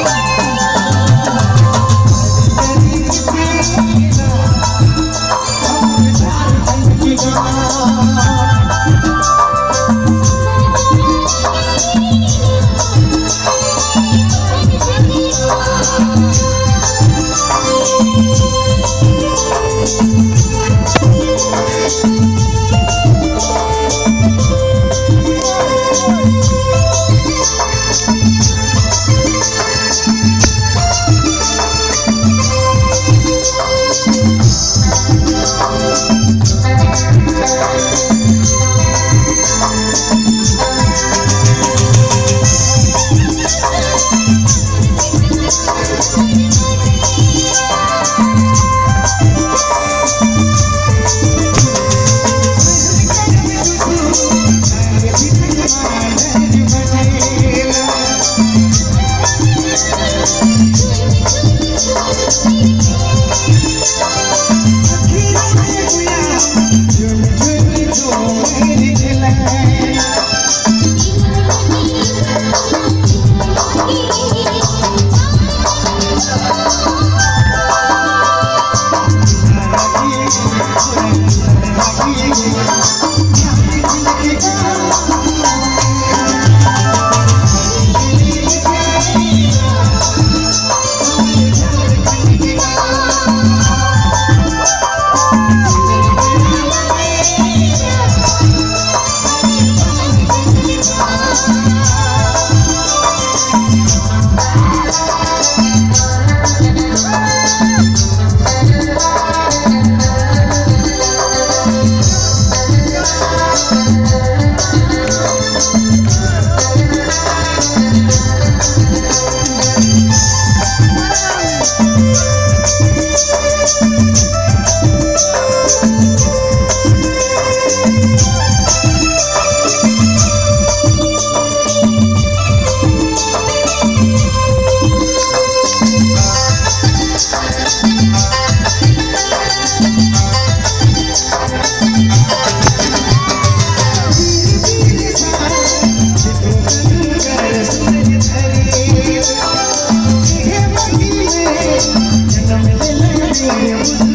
Roll. You.